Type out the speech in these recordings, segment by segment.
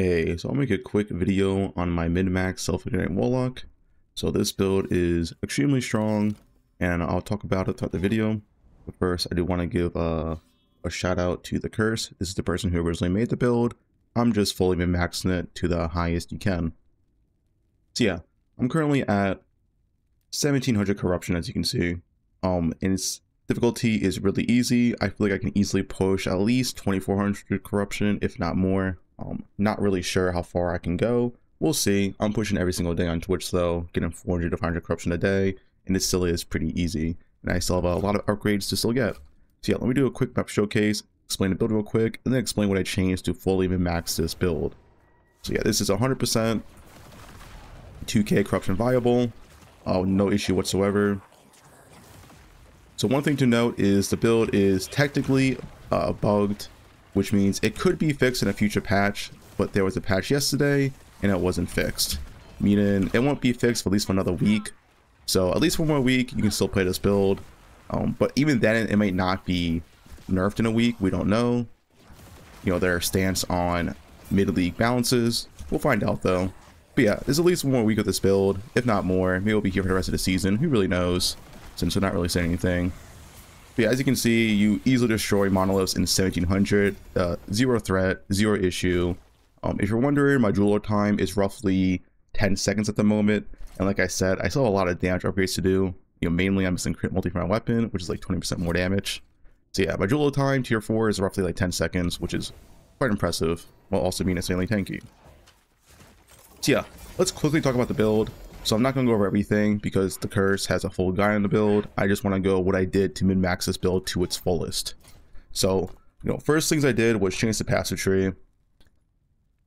Hey, so I'll make a quick video on my min-max self-igniting warlock. So this build is extremely strong and I'll talk about it throughout the video. But first, I do want to give uh, a shout out to the curse. This is the person who originally made the build. I'm just fully min-maxing it to the highest you can. So yeah, I'm currently at 1700 corruption as you can see. Um, and its difficulty is really easy. I feel like I can easily push at least 2400 corruption, if not more. Um, not really sure how far I can go. We'll see. I'm pushing every single day on Twitch though, getting 400 to 500 corruption a day, and it still is pretty easy. And I still have a lot of upgrades to still get. So yeah, let me do a quick map showcase, explain the build real quick, and then explain what I changed to fully max this build. So yeah, this is 100% 2k corruption viable. Oh, no issue whatsoever. So one thing to note is the build is technically uh, bugged which means it could be fixed in a future patch, but there was a patch yesterday and it wasn't fixed. Meaning it won't be fixed for at least for another week. So at least one more week, you can still play this build. Um, but even then, it might not be nerfed in a week. We don't know. You know, their stance on mid-league balances. We'll find out though. But yeah, there's at least one more week of this build, if not more. Maybe we'll be here for the rest of the season. Who really knows? Since we're not really saying anything. But yeah, as you can see, you easily destroy monoliths in 1700. Uh, zero threat, zero issue. Um, if you're wondering, my Julra time is roughly 10 seconds at the moment. And like I said, I still have a lot of damage upgrades to do. You know, mainly I'm missing crit multi for my weapon, which is like 20% more damage. So yeah, my Julra time, tier 4, is roughly like 10 seconds, which is quite impressive, while also being insanely tanky. So yeah, let's quickly talk about the build. So I'm not going to go over everything because the curse has a full guy on the build. I just want to go what I did to min-max this build to its fullest. So, you know, first things I did was change the passive tree.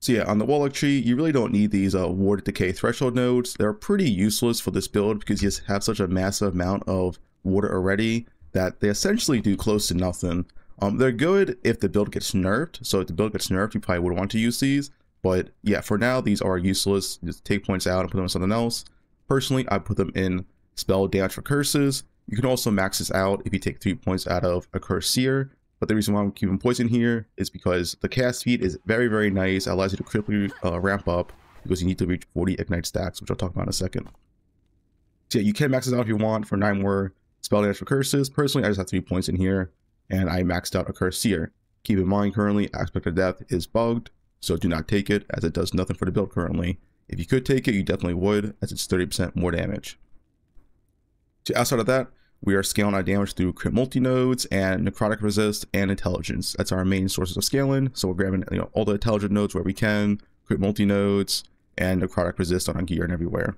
So yeah, on the Warlock tree, you really don't need these uh, Ward Decay threshold nodes. They're pretty useless for this build because you just have such a massive amount of ward already that they essentially do close to nothing. Um, they're good if the build gets nerfed. So if the build gets nerfed, you probably would want to use these. But yeah, for now, these are useless. Just take points out and put them on something else. Personally, I put them in spell damage for curses. You can also max this out if you take three points out of a curse seer. But the reason why I'm keeping poison here is because the cast speed is very, very nice. It allows you to quickly uh, ramp up because you need to reach 40 ignite stacks, which I'll talk about in a second. So yeah, you can max this out if you want for nine more spell damage for curses. Personally, I just have three points in here, and I maxed out a curse seer. Keep in mind, currently, aspect of death is bugged, so do not take it as it does nothing for the build currently. If you could take it, you definitely would as it's 30% more damage. So outside of that, we are scaling our damage through crit multi-nodes and necrotic resist and intelligence. That's our main sources of scaling. So we're grabbing you know all the intelligent nodes where we can, crit multi-nodes, and necrotic resist on our gear and everywhere.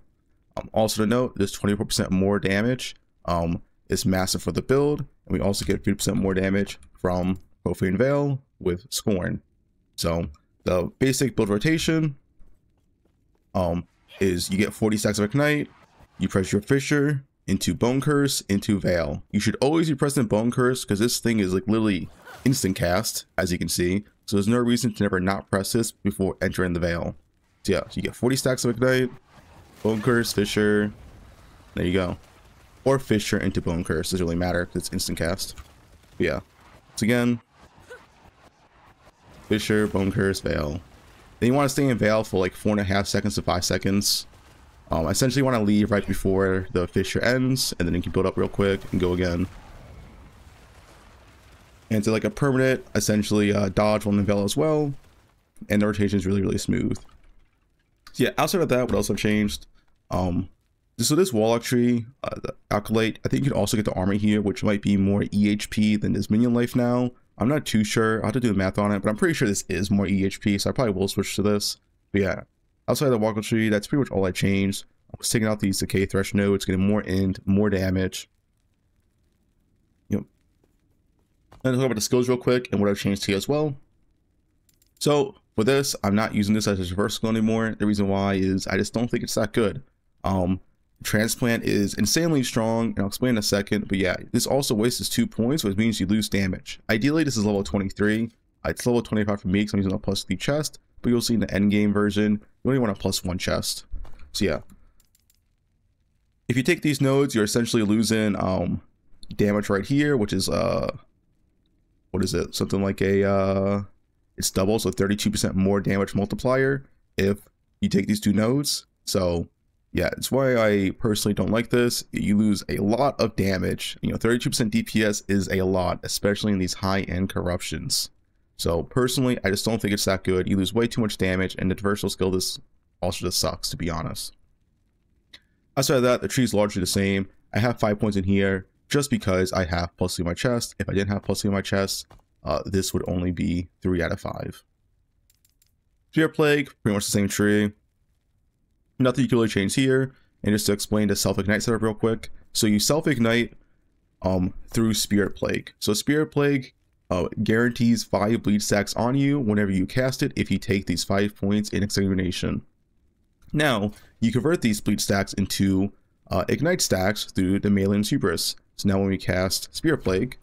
Um, also to note, this 24% more damage um, is massive for the build, and we also get 50% more damage from Profane Veil with Scorn. So the basic build rotation um, is you get 40 stacks of Ignite, you press your Fissure into Bone Curse into Veil. You should always be pressing Bone Curse because this thing is like literally instant cast, as you can see. So there's no reason to never not press this before entering the Veil. So yeah, so you get 40 stacks of Ignite, Bone Curse, Fissure, there you go. Or Fissure into Bone Curse, doesn't really matter it's instant cast. But yeah, so again, Fissure, Bone Curse, Veil. Then you want to stay in Veil for like four and a half seconds to five seconds. Um, essentially want to leave right before the Fissure ends, and then you can build up real quick and go again. And it's like a permanent, essentially, uh, dodge on the Veil as well. And the rotation is really, really smooth. So yeah, outside of that, what else have changed? Um, so this Warlock tree, uh, the Acolyte, I think you can also get the armor here, which might be more EHP than this minion life now. I'm not too sure. I'll have to do the math on it, but I'm pretty sure this is more EHP, so I probably will switch to this. But yeah, outside the Warlock Tree, that's pretty much all I changed. I was taking out these Decay Thresh nodes, getting more end, more damage. You know, and talk about the skills real quick and what I've changed here as well. So for this, I'm not using this as a skill anymore. The reason why is I just don't think it's that good. Um, Transplant is insanely strong, and I'll explain in a second, but yeah, this also wastes two points, which means you lose damage. Ideally, this is level 23. It's level 25 for me because I'm using a plus 3 chest, but you'll see in the endgame version, you only want a plus 1 chest. So yeah. If you take these nodes, you're essentially losing um, damage right here, which is, uh, what is it? Something like a, uh, it's double, so 32% more damage multiplier if you take these two nodes. So yeah, it's why I personally don't like this. You lose a lot of damage. You know, 32% DPS is a lot, especially in these high-end corruptions. So personally, I just don't think it's that good. You lose way too much damage, and the traversal skill this also just sucks, to be honest. Outside of that, the tree is largely the same. I have five points in here just because I have plus in my chest. If I didn't have plus in my chest, uh, this would only be three out of five. Spirit Plague, pretty much the same tree. Nothing you can really change here. And just to explain the self-ignite setup real quick. So you self-ignite um, through Spirit Plague. So Spirit Plague uh, guarantees 5 bleed stacks on you whenever you cast it if you take these 5 points in Extermination. Now, you convert these bleed stacks into uh, Ignite stacks through the Malign's Hubris. So now when we cast Spirit Plague,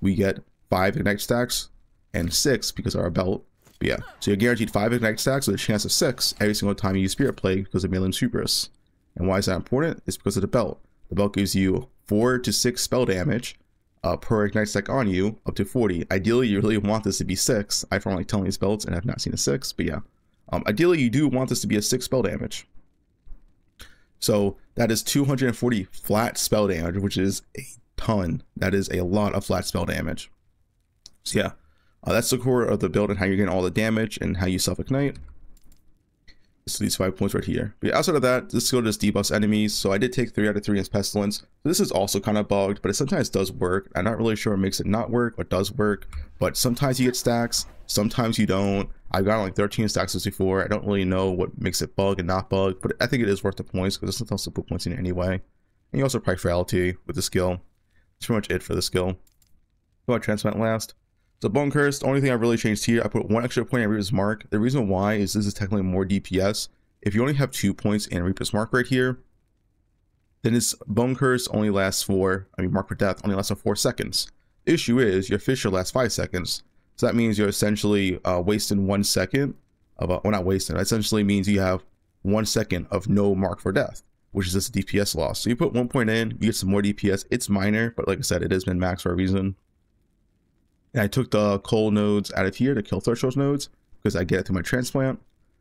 we get 5 Ignite stacks and 6 because our belt. But yeah, so you're guaranteed 5 Ignite stacks with a chance of 6 every single time you use Spirit Plague because of Malign's Hubris. And why is that important? It's because of the belt. The belt gives you 4 to 6 spell damage uh, per Ignite stack on you, up to 40. Ideally, you really want this to be 6. I don't like these belts and I've not seen a 6, but yeah. Um, ideally, you do want this to be a 6 spell damage. So that is 240 flat spell damage, which is a ton. That is a lot of flat spell damage. So yeah, uh, that's the core of the build and how you're getting all the damage and how you self-ignite. So these five points right here. But outside of that, this skill just debuffs enemies. So I did take three out of three as Pestilence. So this is also kind of bugged, but it sometimes does work. I'm not really sure what makes it not work, but does work. But sometimes you get stacks, sometimes you don't. I've gotten like 13 stacks before. I don't really know what makes it bug and not bug, but I think it is worth the points because it's sometimes to put points in anyway. And you also have Frailty with the skill. That's pretty much it for the skill. Go about Transplant last. So Bone Curse, the only thing I really changed here, I put one extra point in Reaper's Mark. The reason why is this is technically more DPS. If you only have two points in Reaper's Mark right here, then this Bone Curse only lasts for, I mean Mark for Death only lasts for four seconds. The issue is your Fissure lasts five seconds. So that means you're essentially uh, wasting one second of, a, well not wasting, essentially means you have one second of no Mark for Death, which is just a DPS loss. So you put one point in, you get some more DPS. It's minor, but like I said, it has been max for a reason. And I took the cull nodes out of here to kill threshold nodes because I get it through my transplant.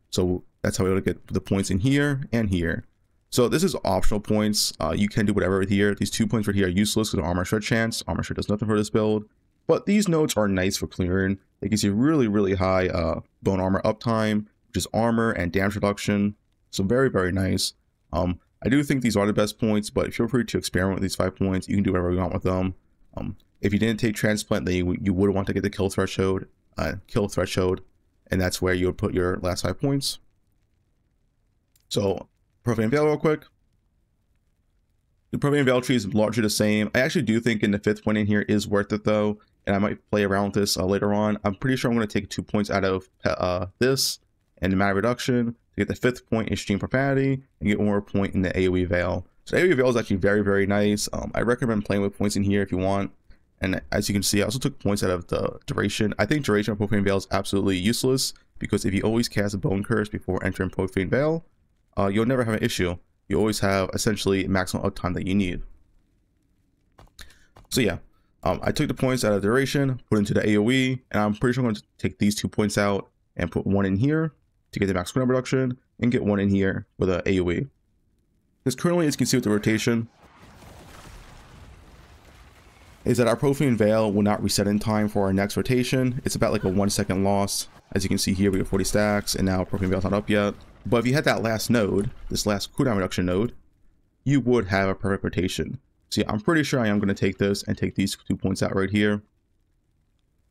So that's how would get the points in here and here. So this is optional points. Uh, you can do whatever with here. These two points right here are useless because armor shred chance. Armor shred does nothing for this build. But these nodes are nice for clearing. It gives you really, really high uh, bone armor uptime, which is armor and damage reduction. So very, very nice. Um, I do think these are the best points, but feel free to experiment with these five points. You can do whatever you want with them. Um, if you didn't take transplant, then you, you would want to get the kill threshold, uh, kill threshold, and that's where you would put your last five points. So, Profane Veil real quick. The Profane Veil tree is largely the same. I actually do think in the fifth point in here is worth it though, and I might play around with this uh, later on. I'm pretty sure I'm going to take two points out of uh, this and the mana reduction to get the fifth point in Extreme Profanity and get one more point in the AoE Veil. So AoE Veil is actually very, very nice. Um, I recommend playing with points in here if you want. And as you can see, I also took points out of the duration. I think duration of Profane Veil is absolutely useless because if you always cast a Bone Curse before entering Profane Veil, uh, you'll never have an issue. You always have essentially maximum uptime that you need. So yeah, um, I took the points out of duration, put into the AoE, and I'm pretty sure I'm going to take these two points out and put one in here to get the max cooldown reduction, and get one in here with an AoE. Because currently, as you can see with the rotation, is that our Profane Veil will not reset in time for our next rotation. It's about like a one second loss. As you can see here, we have 40 stacks, and now Profane Veil's not up yet. But if you had that last node, this last cooldown reduction node, you would have a perfect rotation. See, I'm pretty sure I am going to take this and take these two points out right here.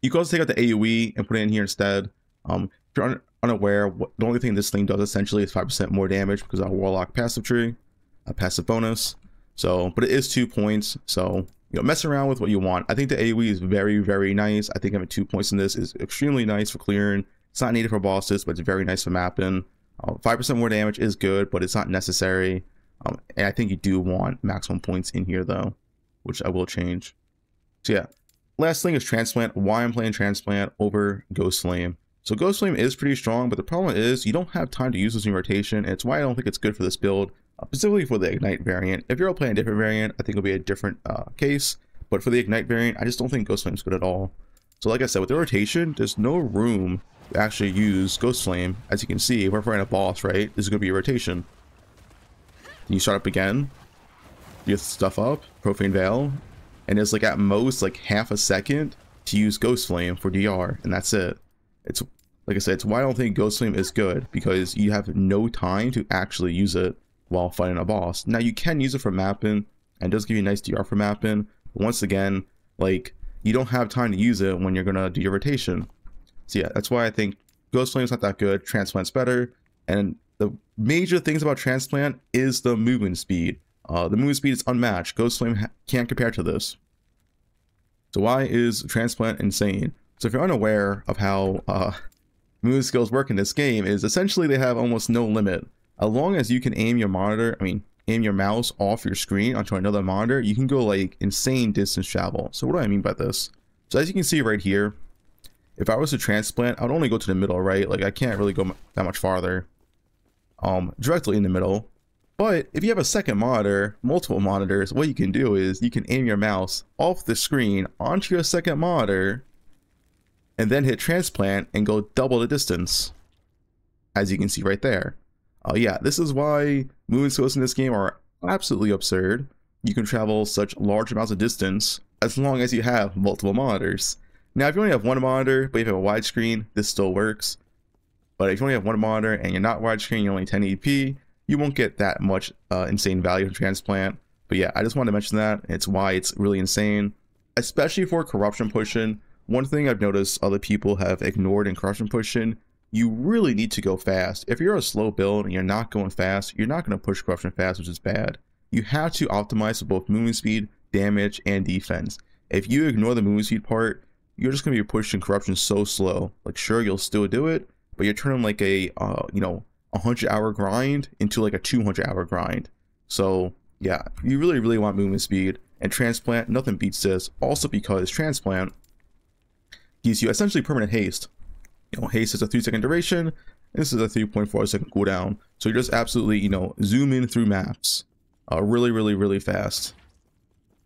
You can also take out the AoE and put it in here instead. Um, if you're un unaware, what, the only thing this thing does essentially is 5% more damage because our Warlock passive tree, a passive bonus. So, but it is two points, so you know, mess around with what you want. I think the AoE is very, very nice. I think having two points in this is extremely nice for clearing. It's not needed for bosses, but it's very nice for mapping. Uh, five uh, percent more damage is good, but it's not necessary. Um, and I think you do want maximum points in here though, which I will change. So yeah, last thing is transplant. Why I'm playing transplant over Ghost Flame. So Ghost Flame is pretty strong, but the problem is you don't have time to use this in rotation, and it's why I don't think it's good for this build specifically for the Ignite variant. If you're all playing a different variant, I think it'll be a different uh, case. But for the Ignite variant, I just don't think Ghost Flame's good at all. So like I said, with the rotation, there's no room to actually use Ghost Flame, as you can see, we're fighting a boss, right, this is going to be a rotation. You start up again, you stuff up, Profane Veil, and it's like at most like half a second to use Ghost Flame for DR, and that's it. It's like I said, it's why I don't think Ghost Flame is good because you have no time to actually use it while fighting a boss. Now you can use it for mapping and does give you nice DR for mapping. But once again, like you don't have time to use it when you're gonna do your rotation. So yeah, that's why I think Ghost Flame's not that good. Transplant's better, and the major things about Transplant is the movement speed. Uh, the movement speed is unmatched. Ghost Flame can't compare to this. So why is Transplant insane? So if you're unaware of how uh, movement skills work in this game, is essentially they have almost no limit. As long as you can aim your monitor, I mean, aim your mouse off your screen onto another monitor, you can go like insane distance travel. So what do I mean by this? So as you can see right here, if I was to transplant, I'd only go to the middle, right? Like I can't really go that much farther um, directly in the middle. But if you have a second monitor, multiple monitors, what you can do is you can aim your mouse off the screen onto your second monitor and then hit transplant and go double the distance as you can see right there. Uh, yeah, this is why moving skills in this game are absolutely absurd. You can travel such large amounts of distance as long as you have multiple monitors. Now, if you only have one monitor, but you have a widescreen, this still works. But if you only have one monitor and you're not widescreen, you're only 1080p, you won't get that much uh, insane value from transplant. But yeah, I just wanted to mention that. It's why it's really insane, especially for corruption pushing. One thing I've noticed other people have ignored in corruption pushing you really need to go fast. If you're a slow build and you're not going fast, you're not going to push corruption fast, which is bad. You have to optimize for both movement speed, damage, and defense. If you ignore the movement speed part, you're just going to be pushing corruption so slow. Like, sure, you'll still do it, but you're turning like a, uh, you know, 100 hour grind into like a 200 hour grind. So, yeah, you really, really want movement speed. And transplant, nothing beats this. Also because transplant gives you essentially permanent haste. You know, haste is a three second duration. This is a 3.4 second cooldown. So you're just absolutely, you know, zoom in through maps uh, really, really, really fast.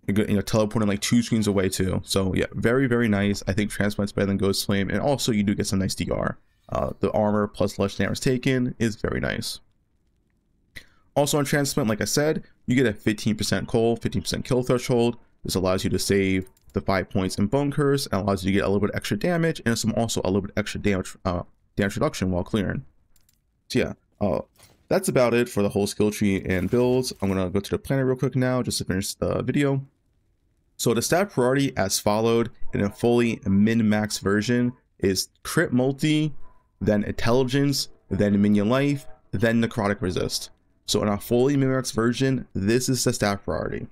You're you know, teleporting like two screens away too. So yeah, very, very nice. I think Transplant's better than Ghost Flame. And also you do get some nice DR. Uh, the armor plus less damage taken is very nice. Also on Transplant, like I said, you get a 15% cull, 15% kill threshold. This allows you to save the five points in Bone Curse and allows you to get a little bit extra damage and some also a little bit extra damage uh, damage reduction while clearing. So yeah, uh, that's about it for the whole skill tree and builds. I'm gonna go to the planner real quick now just to finish the video. So the stat priority as followed in a fully min-max version is crit multi, then intelligence, then minion life, then necrotic resist. So in a fully min-max version, this is the stat priority.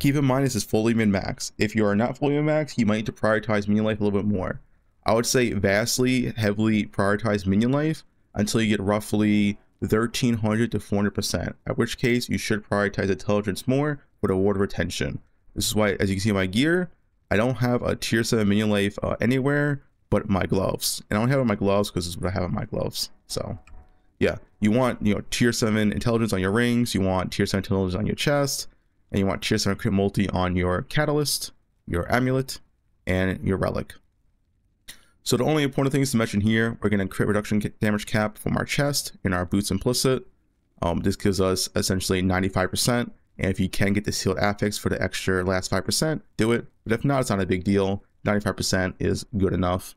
Keep in mind this is fully min-max. If you are not fully min-max, you might need to prioritize minion life a little bit more. I would say vastly, heavily prioritize minion life until you get roughly 1300 to 400%, at which case you should prioritize intelligence more with the ward retention. This is why, as you can see in my gear, I don't have a tier 7 minion life uh, anywhere but my gloves. And I don't have it on my gloves because is what I have on my gloves. So yeah, you want, you know, tier 7 intelligence on your rings, you want tier 7 intelligence on your chest, and you want tier 7 crit multi on your catalyst, your amulet, and your relic. So the only important things to mention here, we're going to crit reduction damage cap from our chest in our boots implicit. Um, this gives us essentially 95%. And if you can get the sealed affix for the extra last 5%, do it. But if not, it's not a big deal. 95% is good enough.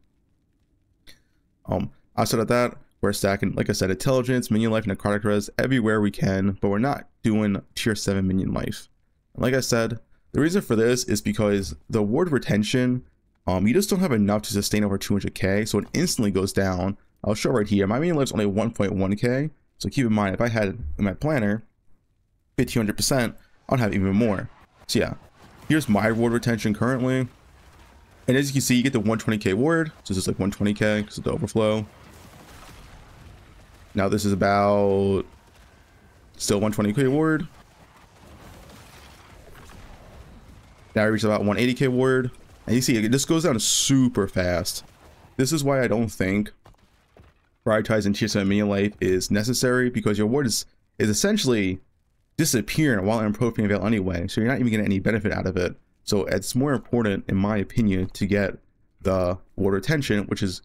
Um, outside of that, we're stacking, like I said, intelligence, minion life, necrotic res everywhere we can, but we're not doing tier 7 minion life. Like I said, the reason for this is because the ward retention, um, you just don't have enough to sustain over 200k, so it instantly goes down. I'll show right here. My main lift's only 1.1k, so keep in mind if I had in my planner 1500%, I'd have even more. So yeah, here's my ward retention currently. And as you can see, you get the 120k ward, so this is like 120k because of the overflow. Now this is about still 120k ward. Now I reach about 180k ward. And you see, it just goes down super fast. This is why I don't think prioritizing tier 7 minion life is necessary because your ward is, is essentially disappearing while in Profane Veil anyway. So you're not even getting any benefit out of it. So it's more important, in my opinion, to get the ward retention, which is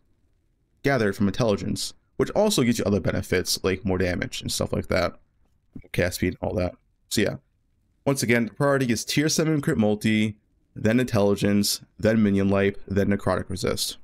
gathered from intelligence, which also gives you other benefits like more damage and stuff like that, cast speed, all that. So yeah, once again, the priority is tier 7 crit multi, then intelligence, then minion life, then necrotic resist.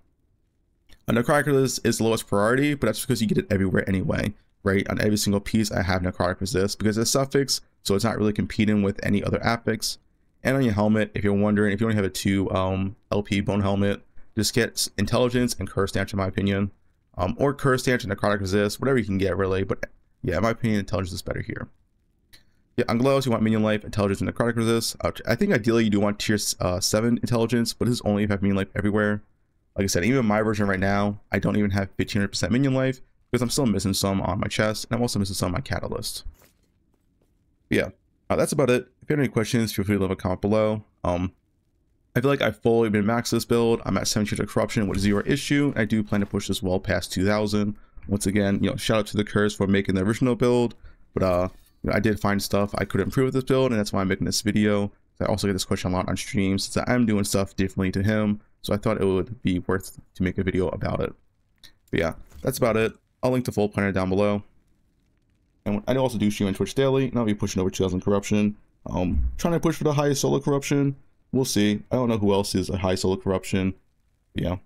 A necrotic resist is the lowest priority, but that's because you get it everywhere anyway, right? On every single piece, I have necrotic resist because it's a suffix, so it's not really competing with any other affix. And on your helmet, if you're wondering, if you only have a 2 um, LP bone helmet, just get intelligence and curse stance in my opinion. Um, or curse stance and necrotic resist, whatever you can get really, but yeah, in my opinion, intelligence is better here. Yeah, on gloves, you want minion life, intelligence, and necrotic resist. I think ideally you do want tier uh, 7 intelligence, but this is only if you have minion life everywhere. Like I said, even my version right now, I don't even have 1500% minion life because I'm still missing some on my chest, and I'm also missing some on my catalyst. But yeah, uh, that's about it. If you have any questions, feel free to leave a comment below. Um, I feel like I've fully been maxed this build. I'm at 700 corruption with zero issue. I do plan to push this well past 2000. Once again, you know, shout out to the Curse for making the original build, but uh, you know, I did find stuff I could improve with this build, and that's why I'm making this video. I also get this question a lot on streams since I'm doing stuff differently to him, so I thought it would be worth to make a video about it. But yeah, that's about it. I'll link the full planner down below. And I also do stream on Twitch daily, and I'll be pushing over 2000 corruption. Um, trying to push for the highest solo corruption. We'll see. I don't know who else is a high solo corruption. Yeah.